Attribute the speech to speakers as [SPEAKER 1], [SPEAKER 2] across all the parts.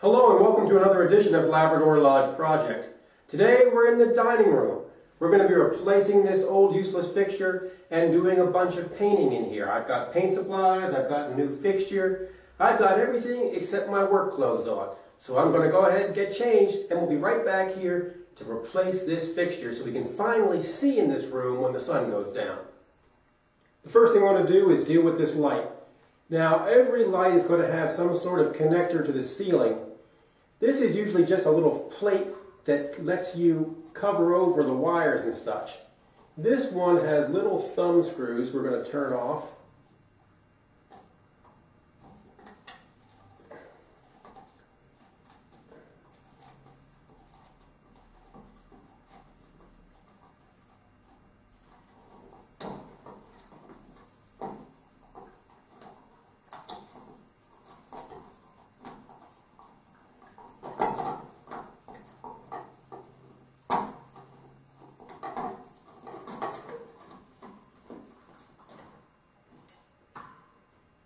[SPEAKER 1] Hello and welcome to another edition of Labrador Lodge Project. Today we're in the dining room. We're going to be replacing this old useless fixture and doing a bunch of painting in here. I've got paint supplies, I've got a new fixture, I've got everything except my work clothes on. So I'm going to go ahead and get changed and we'll be right back here to replace this fixture so we can finally see in this room when the sun goes down. The first thing I want to do is deal with this light. Now every light is going to have some sort of connector to the ceiling. This is usually just a little plate that lets you cover over the wires and such. This one has little thumb screws we're going to turn off.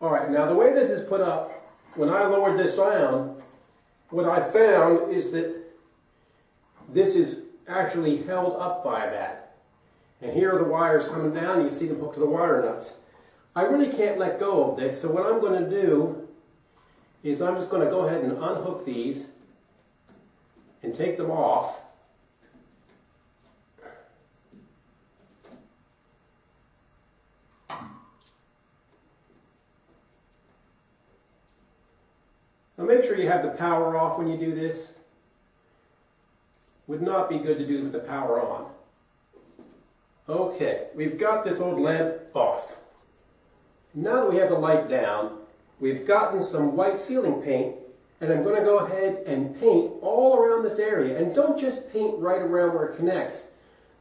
[SPEAKER 1] All right, now the way this is put up, when I lowered this down, what I found is that this is actually held up by that. And here are the wires coming down, you see them hooked to the wire nuts. I really can't let go of this, so what I'm going to do is I'm just going to go ahead and unhook these and take them off. Now make sure you have the power off when you do this. Would not be good to do with the power on. Okay, we've got this old lamp off. Now that we have the light down, we've gotten some white ceiling paint and I'm going to go ahead and paint all around this area. And don't just paint right around where it connects.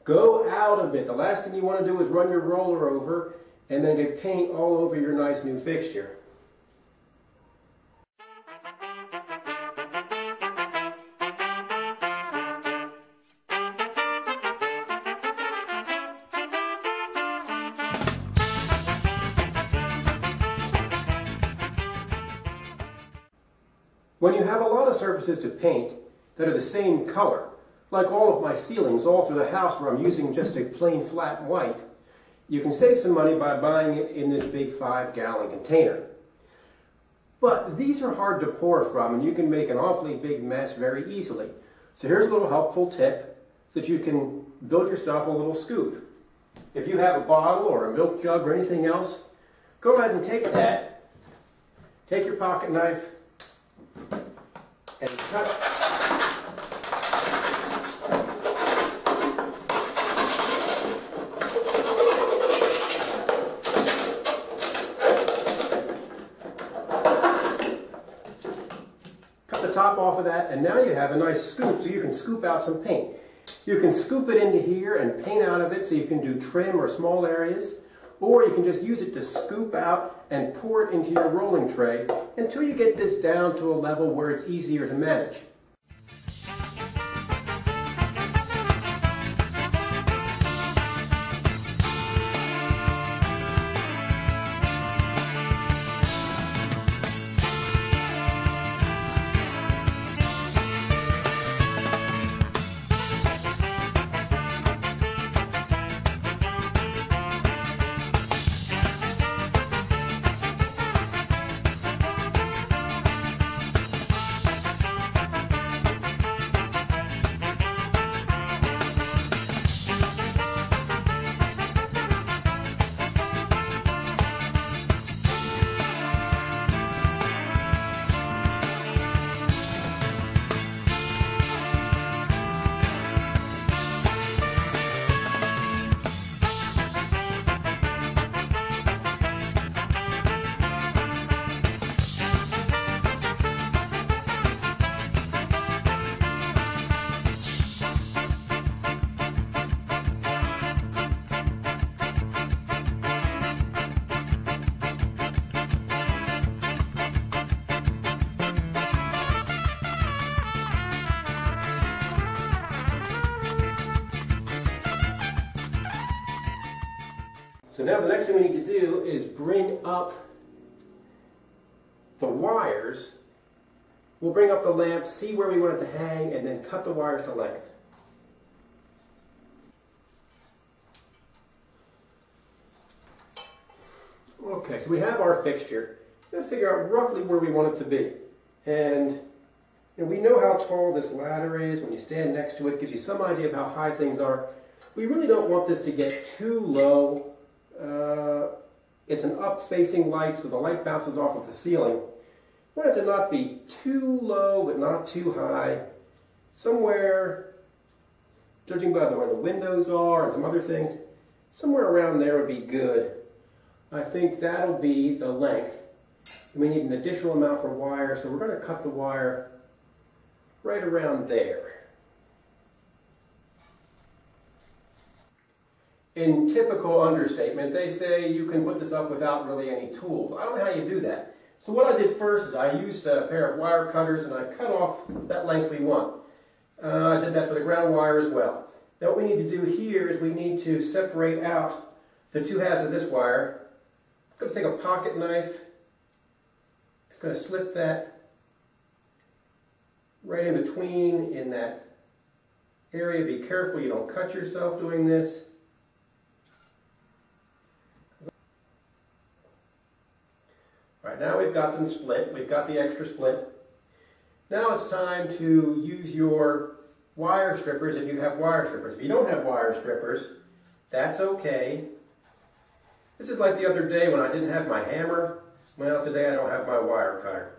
[SPEAKER 1] Go out a bit. The last thing you want to do is run your roller over and then get paint all over your nice new fixture. When you have a lot of surfaces to paint that are the same color, like all of my ceilings all through the house where I'm using just a plain flat white, you can save some money by buying it in this big five gallon container. But these are hard to pour from and you can make an awfully big mess very easily. So here's a little helpful tip so that you can build yourself a little scoop. If you have a bottle or a milk jug or anything else, go ahead and take that, take your pocket knife, cut the top off of that, and now you have a nice scoop so you can scoop out some paint. You can scoop it into here and paint out of it so you can do trim or small areas, or you can just use it to scoop out and pour it into your rolling tray until you get this down to a level where it's easier to manage. Now the next thing we need to do is bring up the wires We'll bring up the lamp, see where we want it to hang, and then cut the wires to length. Okay, so we have our fixture. We're going to figure out roughly where we want it to be. And you know, we know how tall this ladder is. When you stand next to it, it gives you some idea of how high things are. We really don't want this to get too low. Uh, it's an up-facing light, so the light bounces off of the ceiling. Want it to not be too low, but not too high. Somewhere, judging by the, where the windows are and some other things, somewhere around there would be good. I think that'll be the length. We need an additional amount for wire, so we're going to cut the wire right around there. In typical understatement, they say you can put this up without really any tools. I don't know how you do that. So what I did first is I used a pair of wire cutters and I cut off that length we want. Uh, I did that for the ground wire as well. Now what we need to do here is we need to separate out the two halves of this wire. I'm going to take a pocket knife. It's going to slip that right in between in that area. Be careful you don't cut yourself doing this. All right, now we've got them split. We've got the extra split. Now it's time to use your wire strippers if you have wire strippers. If you don't have wire strippers, that's okay. This is like the other day when I didn't have my hammer. Well, today I don't have my wire cutter.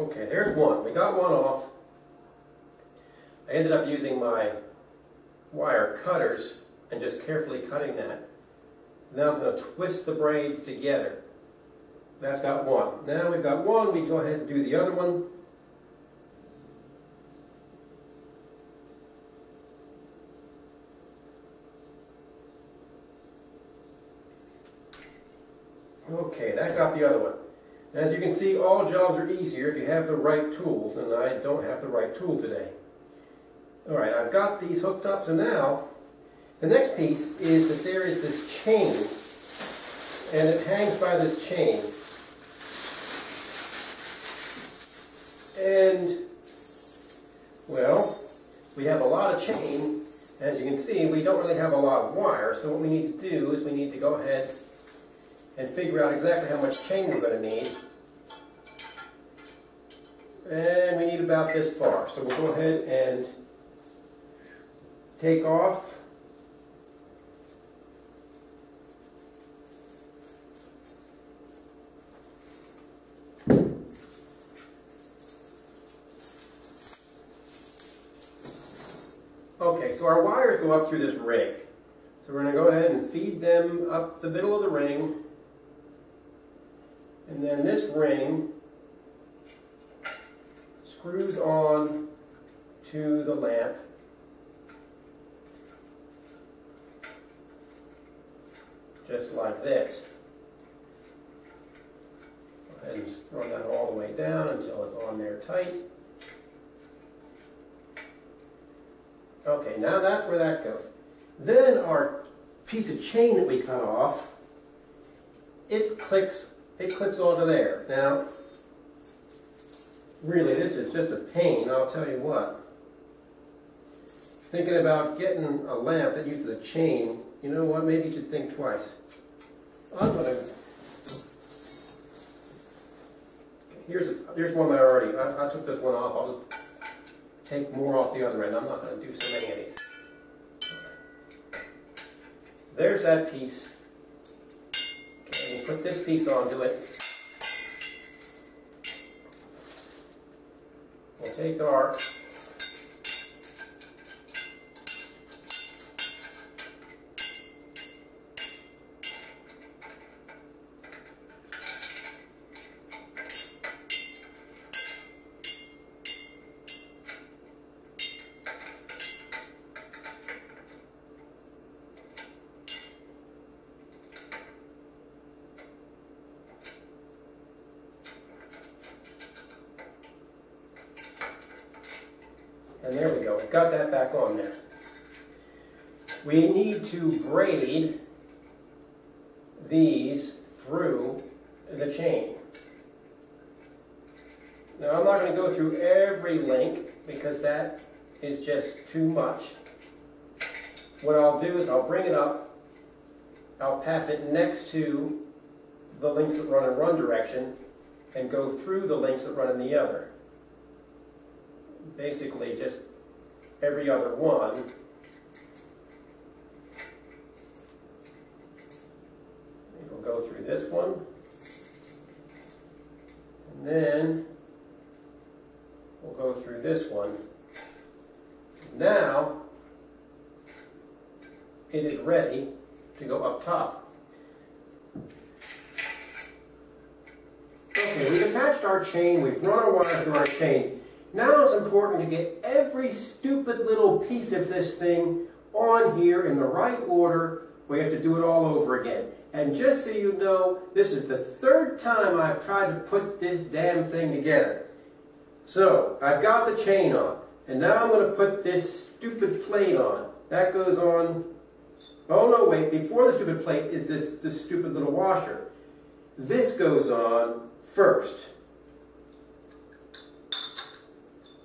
[SPEAKER 1] Okay, there's one. We got one off. I ended up using my wire cutters and just carefully cutting that. Now I'm going to twist the braids together. That's got one. Now we've got one, we go ahead and do the other one. Okay, that got the other one. As you can see, all jobs are easier if you have the right tools, and I don't have the right tool today. Alright, I've got these hooked up, so now the next piece is that there is this chain, and it hangs by this chain. And, well, we have a lot of chain. As you can see, we don't really have a lot of wire, so what we need to do is we need to go ahead and figure out exactly how much chain we're going to need. And we need about this far. So we'll go ahead and take off Okay, so our wires go up through this ring. So we're going to go ahead and feed them up the middle of the ring. And then this ring screws on to the lamp. Just like this. And run that all the way down until it's on there tight. Okay, now that's where that goes. Then our piece of chain that we cut off, it clicks, it clips onto there. Now, really, this is just a pain, I'll tell you what. Thinking about getting a lamp that uses a chain, you know what, maybe you should think twice. I'm going to... Here's, a, here's one I already, I, I took this one off, I'll just take more off the other end. I'm not going to do so many of these. There's that piece. Put this piece onto it. We'll take our We need to braid these through the chain. Now I'm not going to go through every link because that is just too much. What I'll do is I'll bring it up, I'll pass it next to the links that run in one direction and go through the links that run in the other. Basically just every other one. We'll go through this one. And then we'll go through this one. Now, it is ready to go up top. Okay, we've attached our chain, we've run our wire through our chain. Now it's important to get every stupid little piece of this thing on here in the right order. We have to do it all over again. And just so you know, this is the third time I've tried to put this damn thing together. So, I've got the chain on. And now I'm going to put this stupid plate on. That goes on Oh no, wait, before the stupid plate is this, this stupid little washer. This goes on first.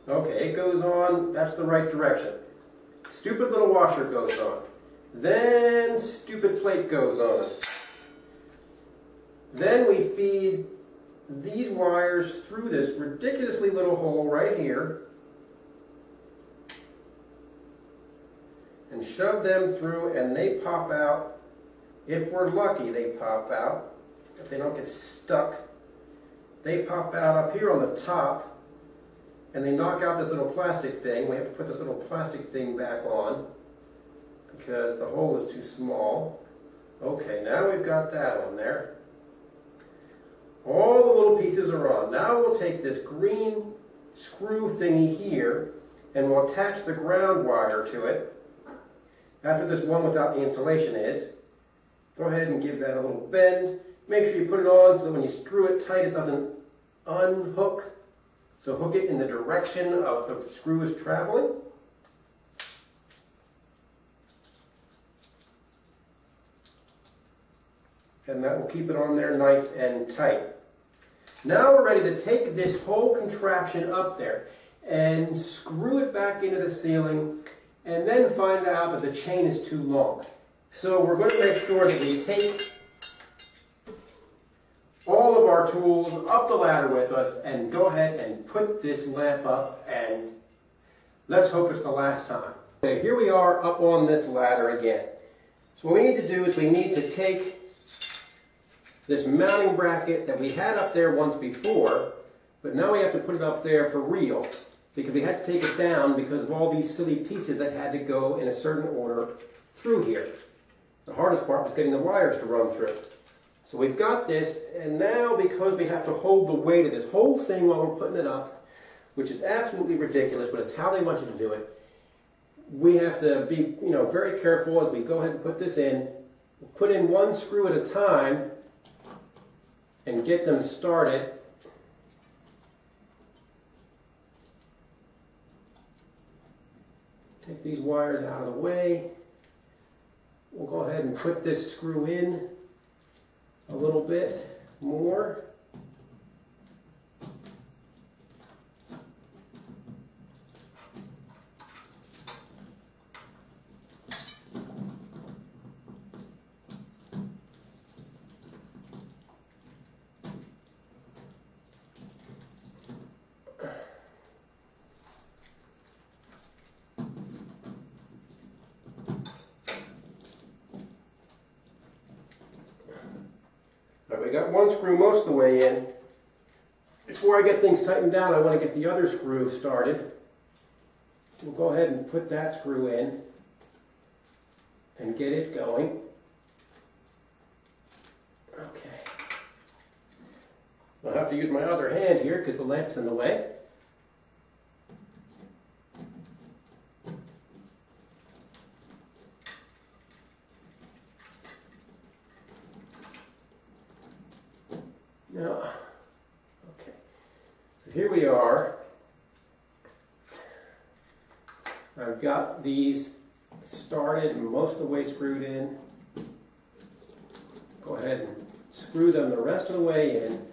[SPEAKER 1] Okay, it goes on, that's the right direction. Stupid little washer goes on. Then stupid plate goes on. Then we feed these wires through this ridiculously little hole right here. and shove them through and they pop out. If we're lucky, they pop out. If they don't get stuck, they pop out up here on the top and they knock out this little plastic thing. We have to put this little plastic thing back on because the hole is too small. Okay, now we've got that on there. All the little pieces are on. Now we'll take this green screw thingy here and we'll attach the ground wire to it after this one without the insulation is. Go ahead and give that a little bend. Make sure you put it on so that when you screw it tight it doesn't unhook. So hook it in the direction of the screw is traveling. And that will keep it on there nice and tight. Now we're ready to take this whole contraption up there and screw it back into the ceiling and then find out that the chain is too long. So we're going to make sure that we take all of our tools up the ladder with us and go ahead and put this lamp up and let's hope it's the last time. Okay, here we are up on this ladder again. So what we need to do is we need to take this mounting bracket that we had up there once before, but now we have to put it up there for real because we had to take it down because of all these silly pieces that had to go in a certain order through here. The hardest part was getting the wires to run through. So we've got this, and now because we have to hold the weight of this whole thing while we're putting it up, which is absolutely ridiculous, but it's how they want you to do it, we have to be you know, very careful as we go ahead and put this in. put in one screw at a time and get them started Take these wires out of the way. We'll go ahead and put this screw in a little bit more. We got one screw most of the way in. Before I get things tightened down, I want to get the other screw started. So we'll go ahead and put that screw in and get it going. Okay. I'll have to use my other hand here because the lamp's in the way. Now, okay, so here we are. I've got these started and most of the way screwed in. Go ahead and screw them the rest of the way in.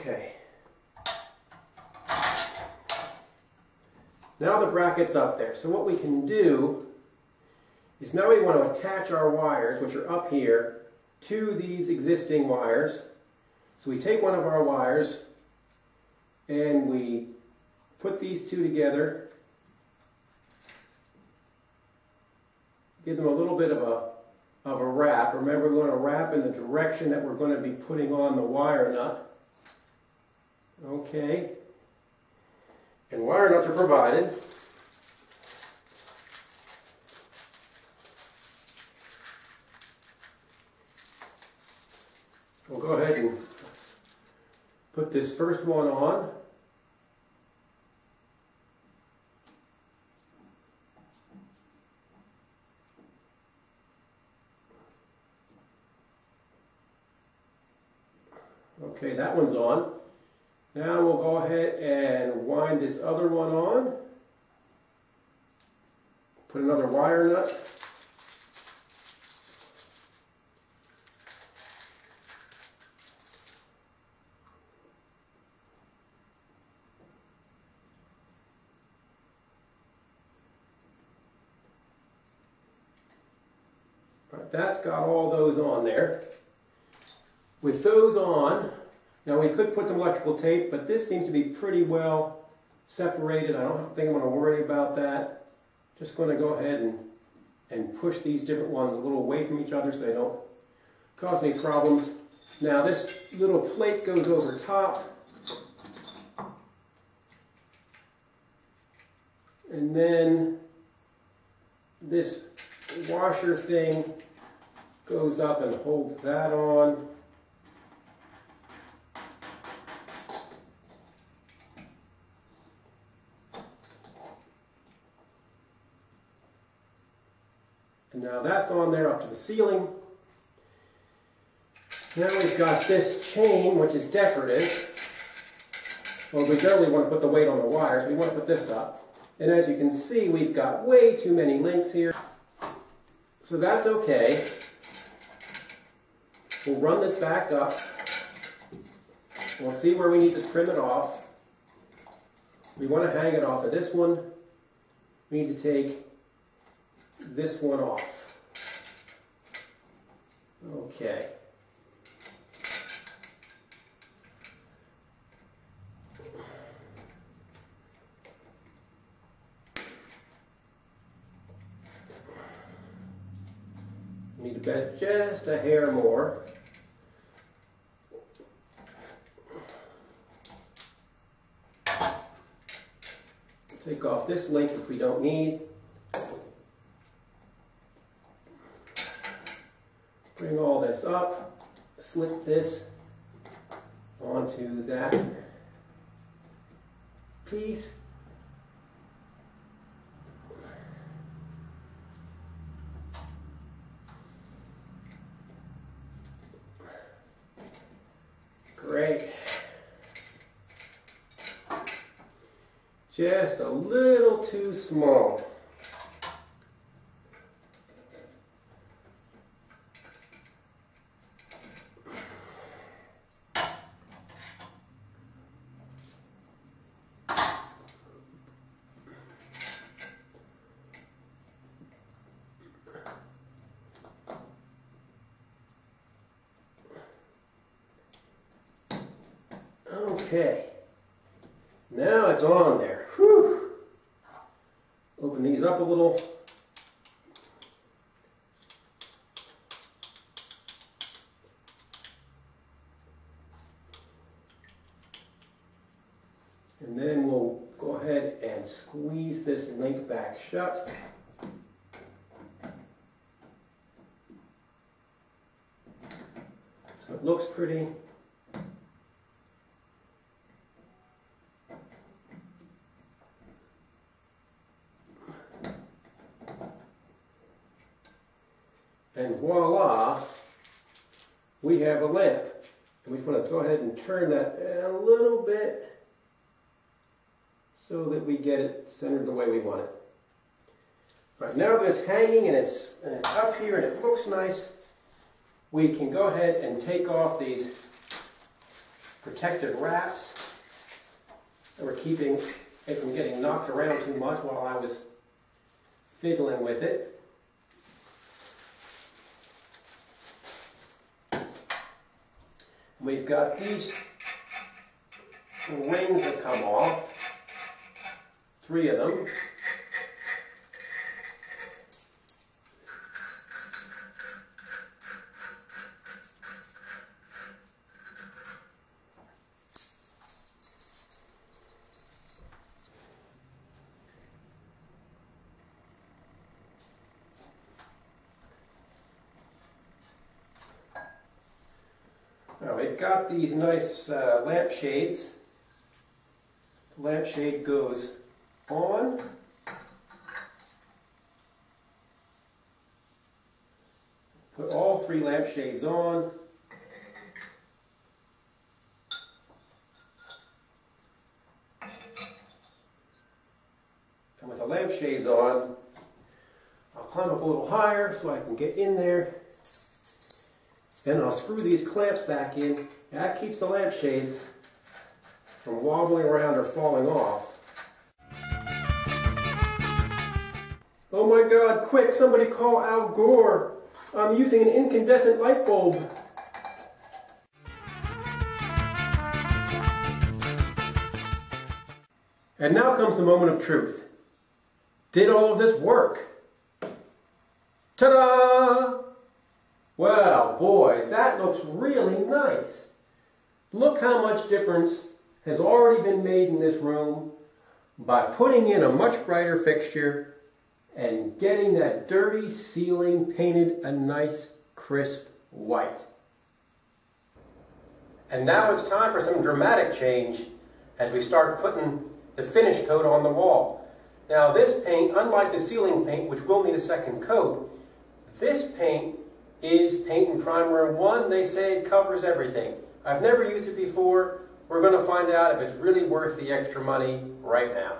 [SPEAKER 1] Okay. Now the bracket's up there. So what we can do is now we want to attach our wires, which are up here, to these existing wires. So we take one of our wires and we put these two together, give them a little bit of a, of a wrap. Remember, we want to wrap in the direction that we're going to be putting on the wire nut. Okay. And wire nuts are provided. Go ahead and put this first one on. Okay, that one's on. Now we'll go ahead and wind this other one on. Put another wire nut. That's got all those on there. With those on, now we could put some electrical tape, but this seems to be pretty well separated. I don't think I'm going to worry about that. Just going to go ahead and, and push these different ones a little away from each other so they don't cause any problems. Now this little plate goes over top. And then this washer thing goes up and holds that on. And now that's on there up to the ceiling. Now we've got this chain, which is decorative. Well, we generally want to put the weight on the wires. We want to put this up. And as you can see, we've got way too many links here. So that's okay. We'll run this back up. We'll see where we need to trim it off. We want to hang it off of this one. We need to take this one off. Okay. Need to bend just a hair more. Take off this link if we don't need. Bring all this up, slip this onto that piece. Great. Just a little too small. Okay. Now it's on there these up a little. And then we'll go ahead and squeeze this link back shut. So it looks pretty. And voila, we have a lamp. And we want to go ahead and turn that a little bit so that we get it centered the way we want it. Right, now that it's hanging and it's, and it's up here and it looks nice, we can go ahead and take off these protective wraps that were keeping it from getting knocked around too much while I was fiddling with it. We've got these rings that come off, three of them. Now we've got these nice uh, lampshades. The lampshade goes on. Put all three lampshades on. And with the lampshades on, I'll climb up a little higher so I can get in there. Then I'll screw these clamps back in. That keeps the lampshades from wobbling around or falling off. Oh my god, quick, somebody call Al Gore. I'm using an incandescent light bulb. And now comes the moment of truth. Did all of this work? Ta-da! Well, boy, that looks really nice. Look how much difference has already been made in this room by putting in a much brighter fixture and getting that dirty ceiling painted a nice crisp white. And now it's time for some dramatic change as we start putting the finish coat on the wall. Now this paint, unlike the ceiling paint, which will need a second coat, this paint is paint and primer. One, they say it covers everything. I've never used it before. We're going to find out if it's really worth the extra money right now.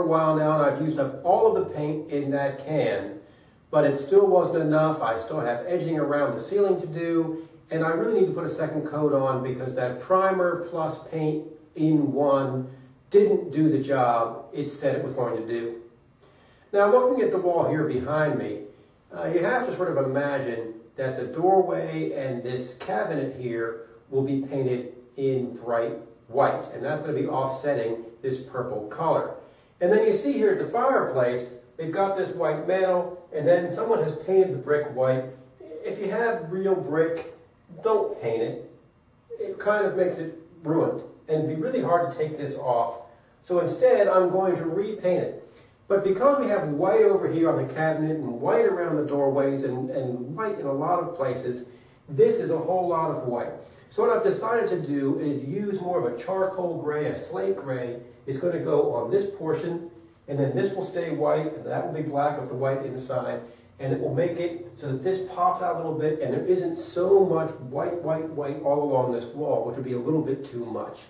[SPEAKER 1] A while now and I've used up all of the paint in that can, but it still wasn't enough. I still have edging around the ceiling to do, and I really need to put a second coat on because that primer plus paint in one didn't do the job it said it was going to do. Now, looking at the wall here behind me, uh, you have to sort of imagine that the doorway and this cabinet here will be painted in bright white, and that's going to be offsetting this purple color. And then you see here at the fireplace, they've got this white mantel, and then someone has painted the brick white. If you have real brick, don't paint it. It kind of makes it ruined, and it'd be really hard to take this off. So instead, I'm going to repaint it. But because we have white over here on the cabinet and white around the doorways and, and white in a lot of places, this is a whole lot of white. So what I've decided to do is use more of a charcoal gray, a slate gray. It's going to go on this portion, and then this will stay white, and that will be black with the white inside. And it will make it so that this pops out a little bit, and there isn't so much white, white, white all along this wall, which would be a little bit too much.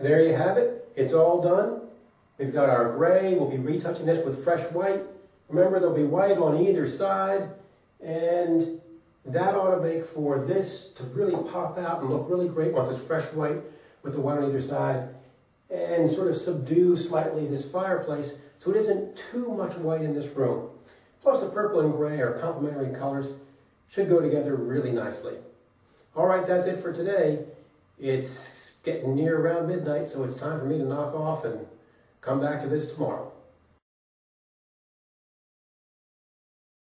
[SPEAKER 1] There you have it. It's all done. We've got our gray. We'll be retouching this with fresh white. Remember, there'll be white on either side. And that ought to make for this to really pop out and look really great once it's fresh white with the white on either side. And sort of subdue slightly this fireplace so it isn't too much white in this room. Plus the purple and gray are complementary colors. Should go together really nicely. All right, that's it for today. It's getting near around midnight, so it's time for me to knock off and come back to this tomorrow.